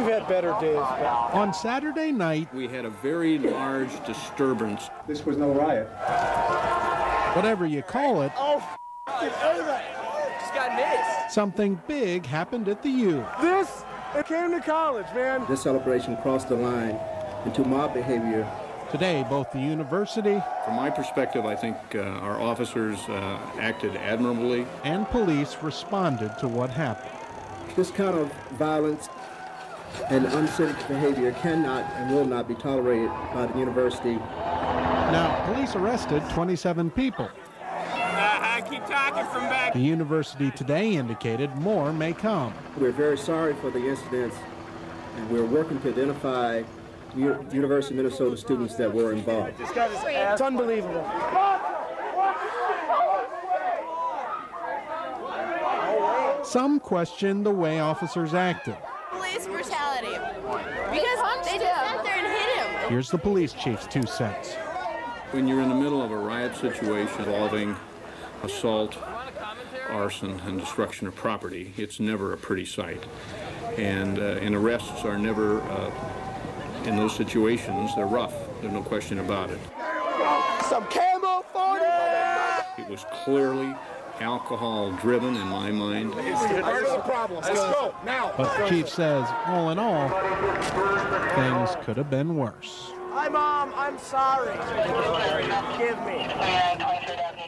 get better, Dave. On Saturday night, we had a very large disturbance. This was no riot. Whatever you call it. Oh, just got missed. Something big happened at the U. This it came to college, man. This celebration crossed the line into mob behavior. Today, both the university. From my perspective, I think uh, our officers uh, acted admirably. And police responded to what happened. This kind of violence and uncivic behavior cannot and will not be tolerated by the university. Now, police arrested 27 people. Uh, keep talking from back. The university today indicated more may come. We're very sorry for the incidents, and we're working to identify U University of Minnesota students that were involved. It's unbelievable. Some question the way officers acted. Police brutality. Because they just sat there and hit him. Here's the police chief's two cents. When you're in the middle of a riot situation involving assault, arson, and destruction of property, it's never a pretty sight. And, uh, and arrests are never, uh, in those situations, they're rough. There's no question about it. Some camo 40. It was clearly alcohol driven in my mind. Here's the problem. Let's go now. But the chief says, all in all, things could have been worse. Hi, Mom. I'm sorry. Give me.